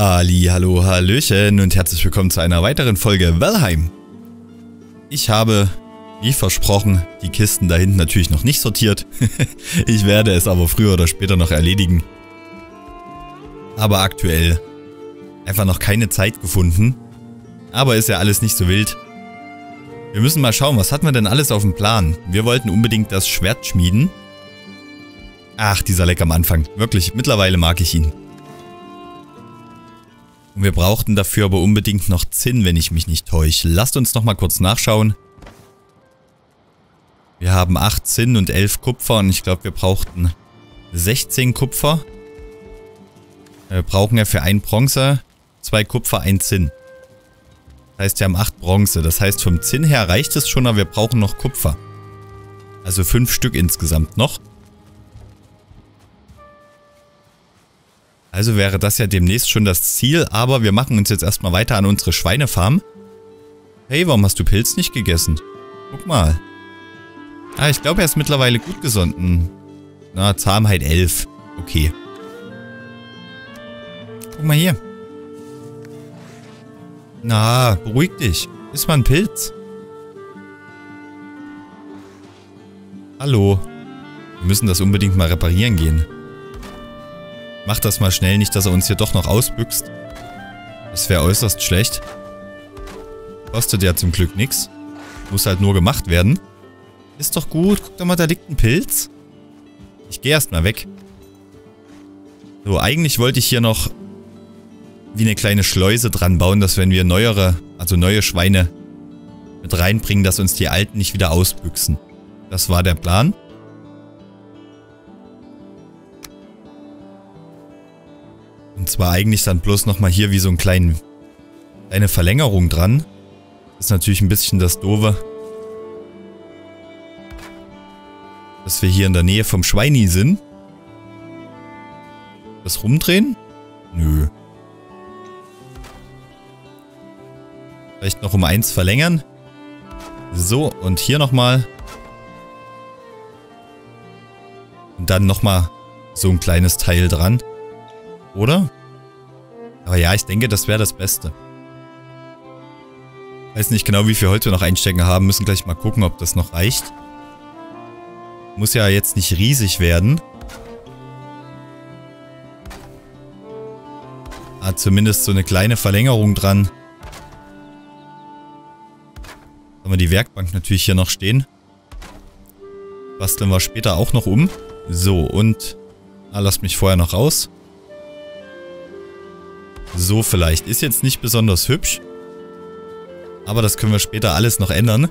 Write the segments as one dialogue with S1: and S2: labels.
S1: Ali, hallo, hallöchen und herzlich willkommen zu einer weiteren Folge Valheim. Ich habe, wie versprochen, die Kisten da hinten natürlich noch nicht sortiert. ich werde es aber früher oder später noch erledigen. Aber aktuell einfach noch keine Zeit gefunden. Aber ist ja alles nicht so wild. Wir müssen mal schauen, was hatten wir denn alles auf dem Plan? Wir wollten unbedingt das Schwert schmieden. Ach, dieser Leck am Anfang. Wirklich, mittlerweile mag ich ihn. Und wir brauchten dafür aber unbedingt noch Zinn, wenn ich mich nicht täusche. Lasst uns nochmal kurz nachschauen. Wir haben 8 Zinn und 11 Kupfer und ich glaube, wir brauchten 16 Kupfer. Wir brauchen ja für ein Bronze, 2 Kupfer, 1 Zinn. Das heißt, wir haben 8 Bronze. Das heißt, vom Zinn her reicht es schon, aber wir brauchen noch Kupfer. Also 5 Stück insgesamt noch. Also wäre das ja demnächst schon das Ziel, aber wir machen uns jetzt erstmal weiter an unsere Schweinefarm. Hey, warum hast du Pilz nicht gegessen? Guck mal. Ah, ich glaube, er ist mittlerweile gut gesonnen. Na, Zahmheit 11. Okay. Guck mal hier. Na, beruhig dich. Ist mal ein Pilz. Hallo. Wir müssen das unbedingt mal reparieren gehen. Mach das mal schnell, nicht, dass er uns hier doch noch ausbüchst. Das wäre äußerst schlecht. Kostet ja zum Glück nichts. Muss halt nur gemacht werden. Ist doch gut. Guck doch mal, da liegt ein Pilz. Ich gehe erstmal weg. So, eigentlich wollte ich hier noch wie eine kleine Schleuse dran bauen, dass wenn wir neuere, also neue Schweine mit reinbringen, dass uns die alten nicht wieder ausbüchsen. Das war der Plan. Und zwar eigentlich dann bloß nochmal hier wie so ein kleinen, kleine Verlängerung dran. Ist natürlich ein bisschen das Doofe. Dass wir hier in der Nähe vom Schweini sind. Das rumdrehen? Nö. Vielleicht noch um eins verlängern. So, und hier nochmal. Und dann nochmal so ein kleines Teil dran. Oder? Aber ja, ich denke, das wäre das Beste. Weiß nicht genau, wie viel Holz wir noch einstecken haben. Müssen gleich mal gucken, ob das noch reicht. Muss ja jetzt nicht riesig werden. Hat zumindest so eine kleine Verlängerung dran. Haben wir die Werkbank natürlich hier noch stehen. Basteln wir später auch noch um. So, und... Ah, lasst mich vorher noch raus. So vielleicht. Ist jetzt nicht besonders hübsch. Aber das können wir später alles noch ändern.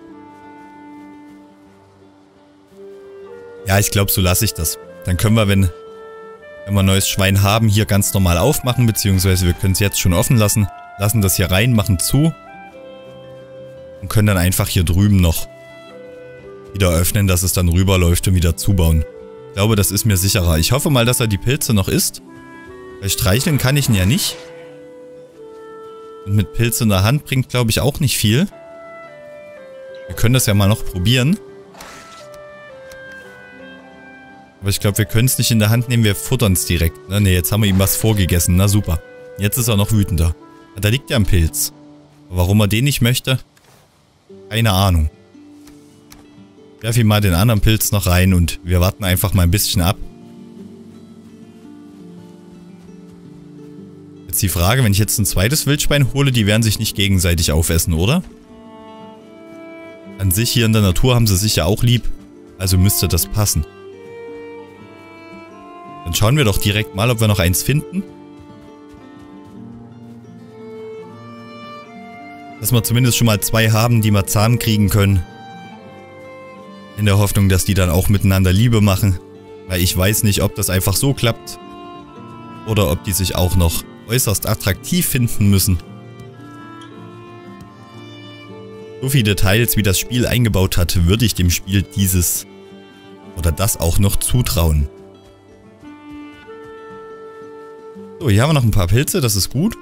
S1: Ja, ich glaube, so lasse ich das. Dann können wir, wenn, wenn wir ein neues Schwein haben, hier ganz normal aufmachen, beziehungsweise wir können es jetzt schon offen lassen. Lassen das hier rein, machen zu. Und können dann einfach hier drüben noch wieder öffnen, dass es dann rüberläuft und wieder zubauen. Ich glaube, das ist mir sicherer. Ich hoffe mal, dass er die Pilze noch isst. Weil streicheln kann ich ihn ja nicht. Und mit Pilz in der Hand bringt, glaube ich, auch nicht viel. Wir können das ja mal noch probieren. Aber ich glaube, wir können es nicht in der Hand nehmen, wir futtern es direkt. Ne, jetzt haben wir ihm was vorgegessen. Na super. Jetzt ist er noch wütender. Da liegt ja ein Pilz. Warum er den nicht möchte? Keine Ahnung. Ich werfe ihm mal den anderen Pilz noch rein und wir warten einfach mal ein bisschen ab. Jetzt die Frage, wenn ich jetzt ein zweites Wildschwein hole, die werden sich nicht gegenseitig aufessen, oder? An sich hier in der Natur haben sie sich ja auch lieb. Also müsste das passen. Dann schauen wir doch direkt mal, ob wir noch eins finden. Dass wir zumindest schon mal zwei haben, die wir zahm kriegen können. In der Hoffnung, dass die dann auch miteinander Liebe machen. Weil ich weiß nicht, ob das einfach so klappt. Oder ob die sich auch noch äußerst attraktiv finden müssen. So viele Details, wie das Spiel eingebaut hat, würde ich dem Spiel dieses oder das auch noch zutrauen. So, hier haben wir noch ein paar Pilze, das ist gut.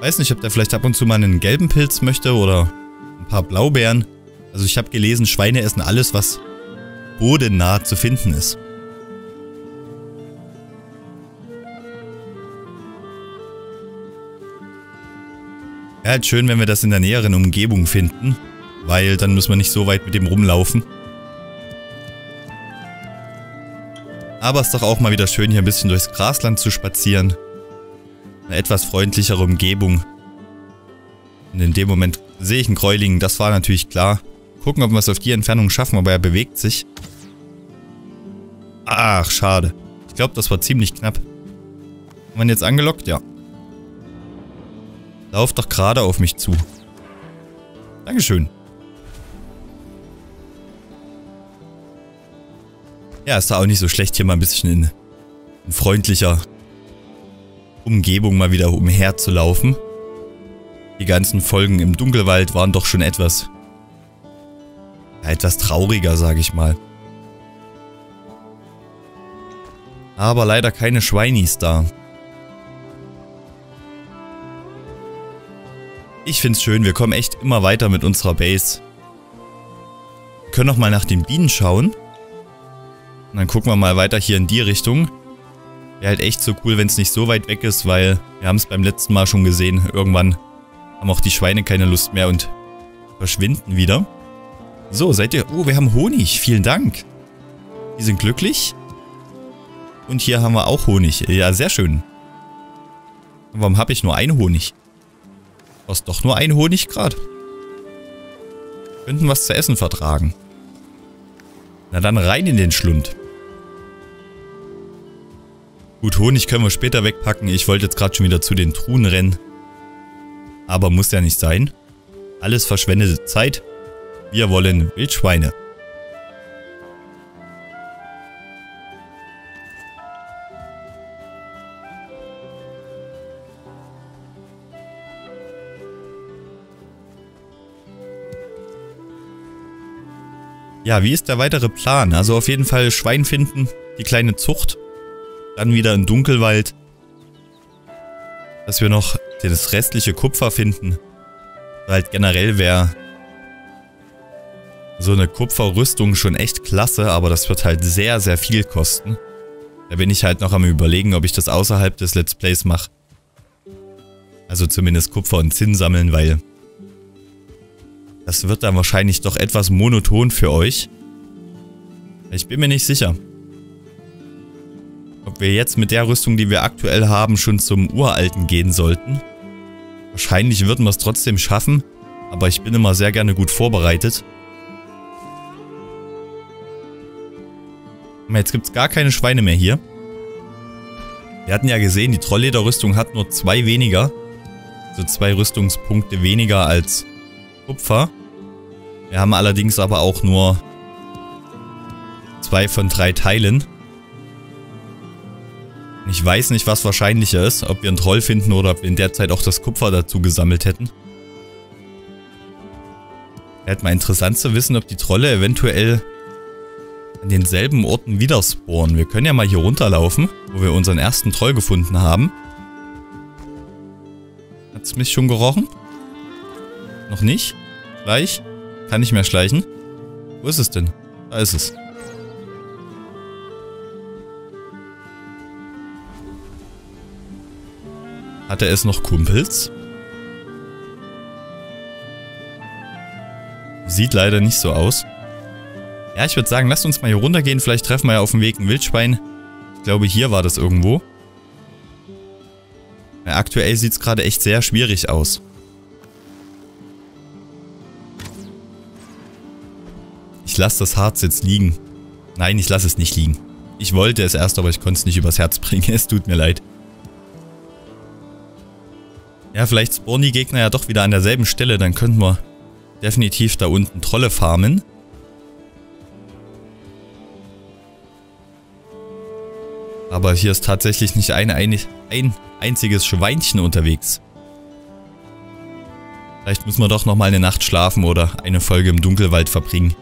S1: Weiß nicht, ob der vielleicht ab und zu mal einen gelben Pilz möchte oder ein paar Blaubeeren. Also ich habe gelesen, Schweine essen alles, was bodennah zu finden ist. Wäre halt schön, wenn wir das in der näheren Umgebung finden, weil dann müssen wir nicht so weit mit dem rumlaufen. Aber es ist doch auch mal wieder schön, hier ein bisschen durchs Grasland zu spazieren. Eine etwas freundlichere Umgebung. Und in dem Moment sehe ich einen Gräuling, das war natürlich klar. Gucken, ob wir es auf die Entfernung schaffen, aber er bewegt sich. Ach, schade. Ich glaube, das war ziemlich knapp. Haben wir ihn jetzt angelockt? Ja. Lauf doch gerade auf mich zu. Dankeschön. Ja, ist da auch nicht so schlecht, hier mal ein bisschen in, in freundlicher Umgebung mal wieder umherzulaufen. Die ganzen Folgen im Dunkelwald waren doch schon etwas... Ja, etwas trauriger, sage ich mal. Aber leider keine Schweinis da. Ich find's schön, wir kommen echt immer weiter mit unserer Base. Wir können noch mal nach den Bienen schauen. Und dann gucken wir mal weiter hier in die Richtung. Wäre halt echt so cool, wenn es nicht so weit weg ist, weil wir haben es beim letzten Mal schon gesehen. Irgendwann haben auch die Schweine keine Lust mehr und verschwinden wieder. So, seid ihr... Oh, wir haben Honig. Vielen Dank. Die sind glücklich. Und hier haben wir auch Honig. Ja, sehr schön. Warum habe ich nur einen Honig? Hast doch nur einen Honig gerade. Könnten was zu essen vertragen. Na dann rein in den Schlund. Gut, Honig können wir später wegpacken. Ich wollte jetzt gerade schon wieder zu den Truhen rennen. Aber muss ja nicht sein. Alles verschwendete Zeit. Wir wollen Wildschweine. Ja, wie ist der weitere Plan? Also auf jeden Fall Schwein finden, die kleine Zucht dann wieder in Dunkelwald. Dass wir noch das restliche Kupfer finden. Halt generell wäre so eine Kupferrüstung schon echt klasse, aber das wird halt sehr, sehr viel kosten. Da bin ich halt noch am überlegen, ob ich das außerhalb des Let's Plays mache. Also zumindest Kupfer und Zinn sammeln, weil das wird dann wahrscheinlich doch etwas monoton für euch. Ich bin mir nicht sicher. Ob wir jetzt mit der Rüstung, die wir aktuell haben, schon zum Uralten gehen sollten. Wahrscheinlich würden wir es trotzdem schaffen, aber ich bin immer sehr gerne gut vorbereitet. Jetzt gibt es gar keine Schweine mehr hier. Wir hatten ja gesehen, die Trolllederrüstung hat nur zwei weniger. Also zwei Rüstungspunkte weniger als Kupfer. Wir haben allerdings aber auch nur zwei von drei Teilen. Ich weiß nicht, was wahrscheinlicher ist, ob wir einen Troll finden oder ob wir in der Zeit auch das Kupfer dazu gesammelt hätten. Wäre mal interessant zu wissen, ob die Trolle eventuell an denselben Orten wieder spawnen. Wir können ja mal hier runterlaufen, wo wir unseren ersten Troll gefunden haben. Hat es mich schon gerochen? Noch nicht? Gleich? Kann nicht mehr schleichen. Wo ist es denn? Da ist es. Hat er es noch Kumpels? Sieht leider nicht so aus. Ja, ich würde sagen, lasst uns mal hier runtergehen. Vielleicht treffen wir ja auf dem Weg ein Wildschwein. Ich glaube, hier war das irgendwo. Ja, aktuell sieht es gerade echt sehr schwierig aus. Ich lasse das Harz jetzt liegen. Nein, ich lasse es nicht liegen. Ich wollte es erst, aber ich konnte es nicht übers Herz bringen. Es tut mir leid. Ja, vielleicht spawnen die Gegner ja doch wieder an derselben Stelle. Dann könnten wir definitiv da unten Trolle farmen. Aber hier ist tatsächlich nicht ein, ein, ein einziges Schweinchen unterwegs. Vielleicht müssen wir doch nochmal eine Nacht schlafen oder eine Folge im Dunkelwald verbringen.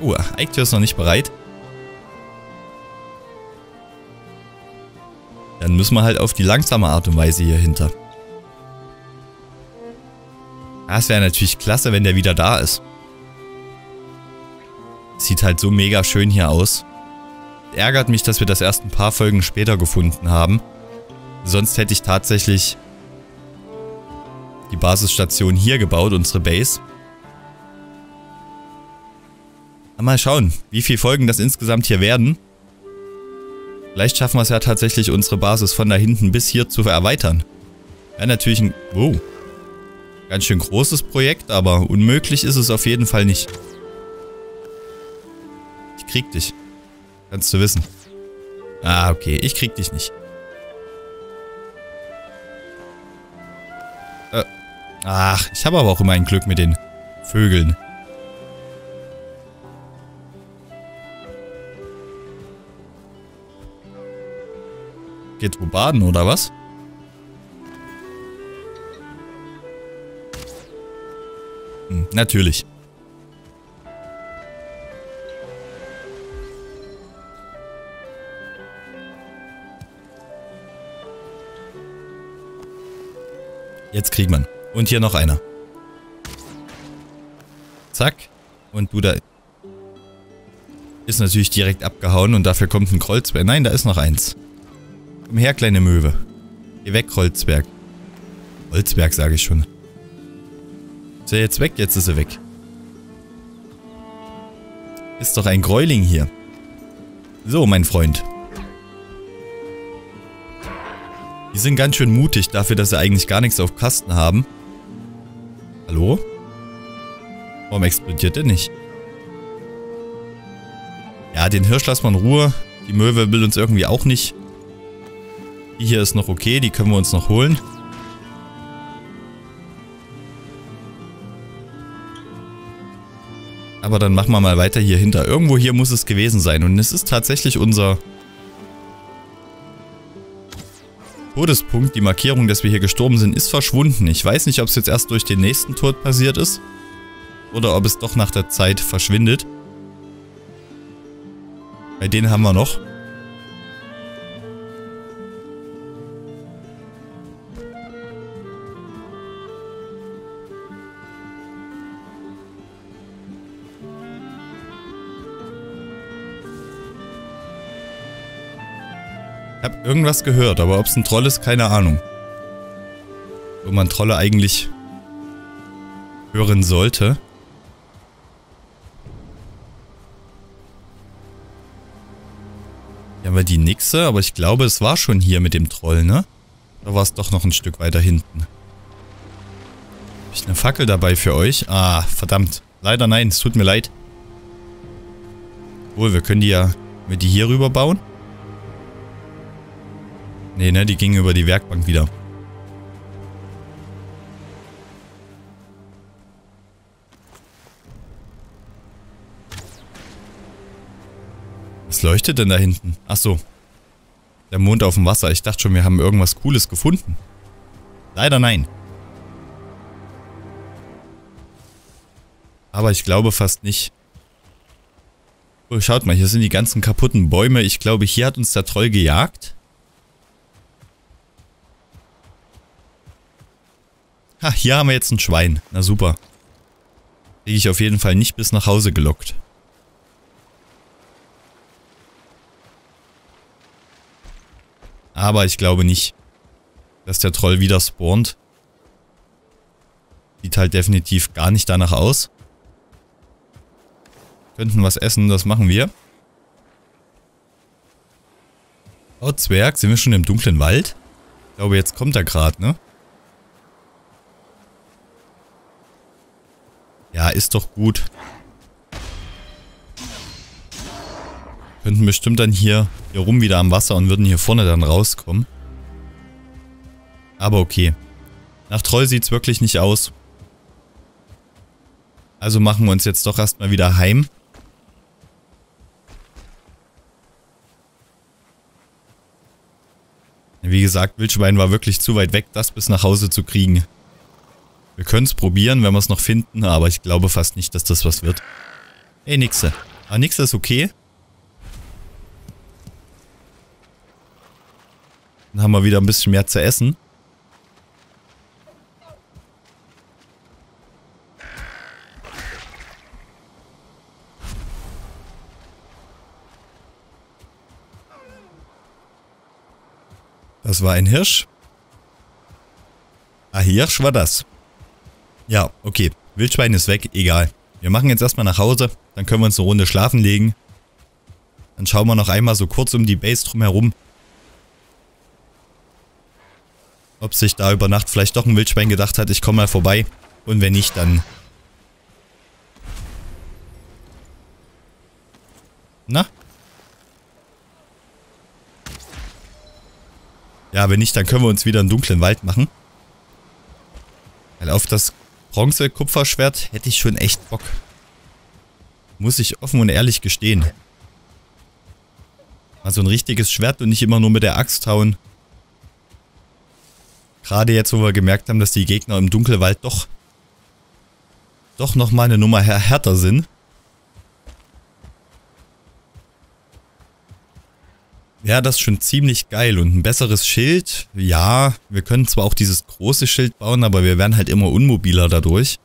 S1: Oh, Eiktür ist noch nicht bereit. Dann müssen wir halt auf die langsame Art und Weise hier hinter. Das wäre natürlich klasse, wenn der wieder da ist. Sieht halt so mega schön hier aus. Ärgert mich, dass wir das erst ein paar Folgen später gefunden haben. Sonst hätte ich tatsächlich die Basisstation hier gebaut, unsere Base. Mal schauen, wie viele Folgen das insgesamt hier werden. Vielleicht schaffen wir es ja tatsächlich, unsere Basis von da hinten bis hier zu erweitern. Wäre natürlich ein... Wow. Ganz schön großes Projekt, aber unmöglich ist es auf jeden Fall nicht. Ich krieg dich. Kannst du wissen. Ah, okay. Ich krieg dich nicht. Äh. Ach, ich habe aber auch immer ein Glück mit den Vögeln. Geht wo baden, oder was? Hm, natürlich. Jetzt kriegt man. Und hier noch einer. Zack. Und du da... Ist natürlich direkt abgehauen und dafür kommt ein Kreuzberg. Nein, da ist noch eins. Komm her, kleine Möwe. Geh weg, Kreuzberg. Holzberg, sage ich schon. Ist er jetzt weg? Jetzt ist er weg. Ist doch ein Gräuling hier. So, mein Freund. Die sind ganz schön mutig dafür, dass sie eigentlich gar nichts auf Kasten haben. Hallo? Warum explodiert der nicht? Ja, den Hirsch lassen wir in Ruhe. Die Möwe will uns irgendwie auch nicht. Die hier ist noch okay, die können wir uns noch holen. Aber dann machen wir mal weiter hier hinter. Irgendwo hier muss es gewesen sein. Und es ist tatsächlich unser Todespunkt, die Markierung, dass wir hier gestorben sind, ist verschwunden. Ich weiß nicht, ob es jetzt erst durch den nächsten Tod passiert ist. Oder ob es doch nach der Zeit verschwindet. Bei denen haben wir noch. Ich habe irgendwas gehört, aber ob es ein Troll ist, keine Ahnung. Wo man Trolle eigentlich hören sollte. Hier haben wir die Nixe, aber ich glaube, es war schon hier mit dem Troll, ne? Da war es doch noch ein Stück weiter hinten. Habe ich eine Fackel dabei für euch? Ah, verdammt. Leider nein, es tut mir leid. Wohl, wir können die ja mit die hier rüber bauen. Nee, ne, die gingen über die Werkbank wieder. Was leuchtet denn da hinten? Ach so. Der Mond auf dem Wasser. Ich dachte schon, wir haben irgendwas Cooles gefunden. Leider nein. Aber ich glaube fast nicht. Oh, schaut mal, hier sind die ganzen kaputten Bäume. Ich glaube, hier hat uns der Troll gejagt. Ha, hier haben wir jetzt ein Schwein. Na super. Kriege ich auf jeden Fall nicht bis nach Hause gelockt. Aber ich glaube nicht, dass der Troll wieder spawnt. Sieht halt definitiv gar nicht danach aus. Könnten was essen, das machen wir. Oh, Zwerg, sind wir schon im dunklen Wald? Ich glaube, jetzt kommt er gerade, ne? Ja, ist doch gut. Könnten bestimmt dann hier, hier rum wieder am Wasser und würden hier vorne dann rauskommen. Aber okay. Nach Troll sieht es wirklich nicht aus. Also machen wir uns jetzt doch erstmal wieder heim. Wie gesagt, Wildschwein war wirklich zu weit weg, das bis nach Hause zu kriegen. Wir können es probieren, wenn wir es noch finden, aber ich glaube fast nicht, dass das was wird. Ey, Nixe. Aber Nixe ist okay. Dann haben wir wieder ein bisschen mehr zu essen. Das war ein Hirsch. Ah, Hirsch war das. Ja, okay. Wildschwein ist weg, egal. Wir machen jetzt erstmal nach Hause, dann können wir uns eine Runde schlafen legen. Dann schauen wir noch einmal so kurz um die Base drumherum. Ob sich da über Nacht vielleicht doch ein Wildschwein gedacht hat, ich komme mal vorbei. Und wenn nicht, dann... Na? Ja, wenn nicht, dann können wir uns wieder einen dunklen Wald machen. Weil auf das Bronze-Kupferschwert hätte ich schon echt Bock. Muss ich offen und ehrlich gestehen. Also ein richtiges Schwert und nicht immer nur mit der Axt hauen. Gerade jetzt, wo wir gemerkt haben, dass die Gegner im Dunkelwald doch doch nochmal eine Nummer härter sind. Ja, das ist schon ziemlich geil. Und ein besseres Schild, ja, wir können zwar auch dieses große Schild bauen, aber wir werden halt immer unmobiler dadurch.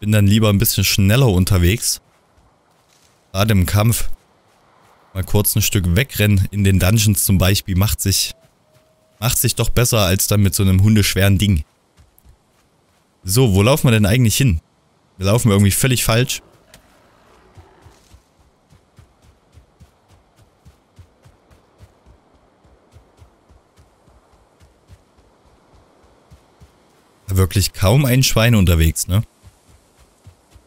S1: Bin dann lieber ein bisschen schneller unterwegs. Gerade im Kampf. Mal kurz ein Stück wegrennen in den Dungeons zum Beispiel macht sich, macht sich doch besser als dann mit so einem hundeschweren Ding. So, wo laufen wir denn eigentlich hin? Wir laufen irgendwie völlig falsch. Wirklich kaum ein Schwein unterwegs, ne?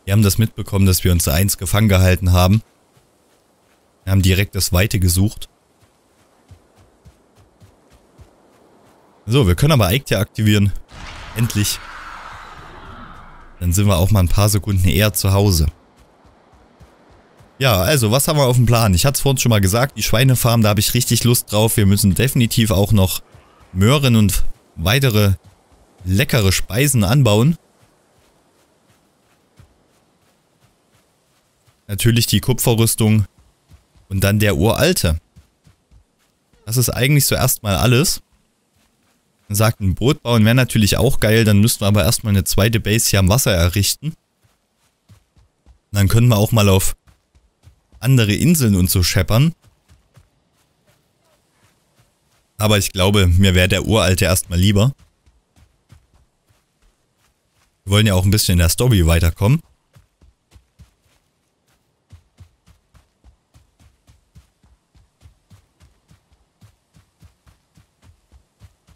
S1: Wir haben das mitbekommen, dass wir uns eins gefangen gehalten haben. Wir haben direkt das Weite gesucht. So, wir können aber Eiktja aktivieren. Endlich. Dann sind wir auch mal ein paar Sekunden eher zu Hause. Ja, also, was haben wir auf dem Plan? Ich hatte es vorhin schon mal gesagt, die Schweinefarm, da habe ich richtig Lust drauf. Wir müssen definitiv auch noch Möhren und weitere leckere Speisen anbauen. Natürlich die Kupferrüstung und dann der uralte. Das ist eigentlich so erstmal alles sagt, ein Boot bauen wäre natürlich auch geil, dann müssten wir aber erstmal eine zweite Base hier am Wasser errichten. Dann können wir auch mal auf andere Inseln und so scheppern. Aber ich glaube, mir wäre der Uralte erstmal lieber. Wir wollen ja auch ein bisschen in der Story weiterkommen.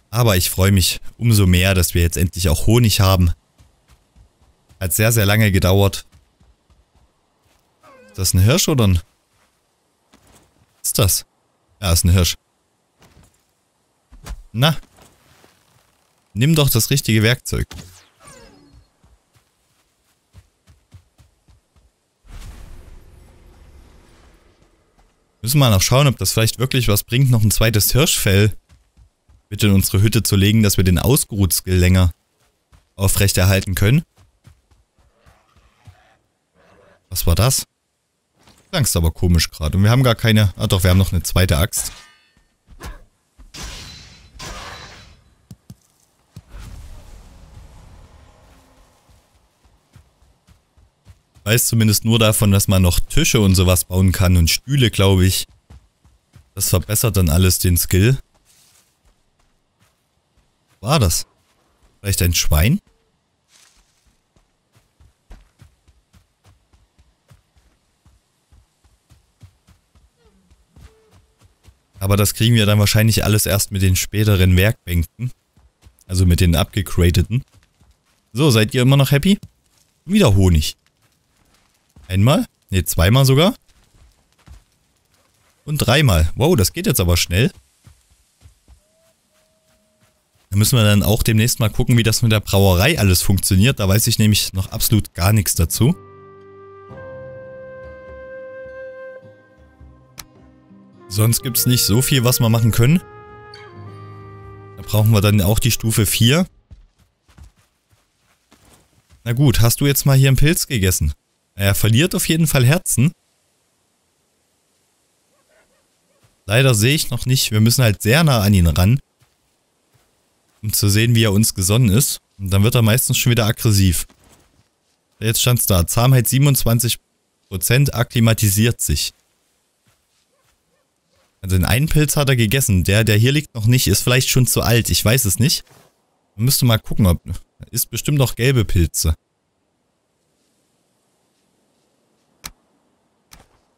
S1: Aber ich freue mich umso mehr, dass wir jetzt endlich auch Honig haben. Hat sehr, sehr lange gedauert. Ist das ein Hirsch oder ein... Was ist das? Ja, ist ein Hirsch. Na. Nimm doch das richtige Werkzeug. Müssen wir noch schauen, ob das vielleicht wirklich was bringt, noch ein zweites Hirschfell mit in unsere Hütte zu legen, dass wir den Ausgeruht-Skill länger aufrechterhalten können. Was war das? Klangst aber komisch gerade. Und wir haben gar keine... Ah doch, wir haben noch eine zweite Axt. Weiß zumindest nur davon, dass man noch Tische und sowas bauen kann und Stühle, glaube ich. Das verbessert dann alles den Skill war das? Vielleicht ein Schwein? Aber das kriegen wir dann wahrscheinlich alles erst mit den späteren Werkbänken. Also mit den abgegradeten. So, seid ihr immer noch happy? Wieder Honig. Einmal? Ne, zweimal sogar. Und dreimal. Wow, das geht jetzt aber schnell. Da müssen wir dann auch demnächst mal gucken, wie das mit der Brauerei alles funktioniert. Da weiß ich nämlich noch absolut gar nichts dazu. Sonst gibt es nicht so viel, was wir machen können. Da brauchen wir dann auch die Stufe 4. Na gut, hast du jetzt mal hier einen Pilz gegessen? Er verliert auf jeden Fall Herzen. Leider sehe ich noch nicht. Wir müssen halt sehr nah an ihn ran um zu sehen, wie er uns gesonnen ist. Und dann wird er meistens schon wieder aggressiv. Jetzt stand es da. Zahmheit 27% akklimatisiert sich. Also den einen Pilz hat er gegessen. Der, der hier liegt noch nicht, ist vielleicht schon zu alt. Ich weiß es nicht. Man müsste mal gucken, ob... Ist bestimmt noch gelbe Pilze.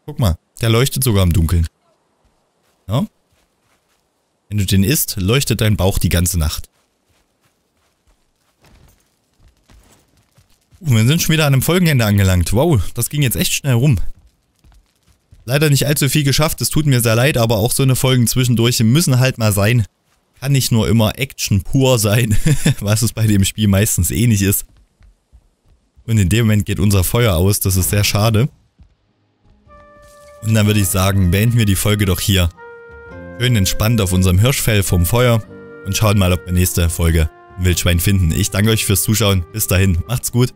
S1: Guck mal, der leuchtet sogar im Dunkeln. Ja? Wenn du den isst, leuchtet dein Bauch die ganze Nacht. Uh, wir sind schon wieder an einem Folgenende angelangt. Wow, das ging jetzt echt schnell rum. Leider nicht allzu viel geschafft, es tut mir sehr leid, aber auch so eine Folgen zwischendurch müssen halt mal sein. Kann nicht nur immer Action pur sein, was es bei dem Spiel meistens eh nicht ist. Und in dem Moment geht unser Feuer aus, das ist sehr schade. Und dann würde ich sagen, beenden wir die Folge doch hier. Schön entspannt auf unserem Hirschfell vom Feuer und schauen mal, ob wir nächste Folge ein Wildschwein finden. Ich danke euch fürs Zuschauen. Bis dahin, macht's gut.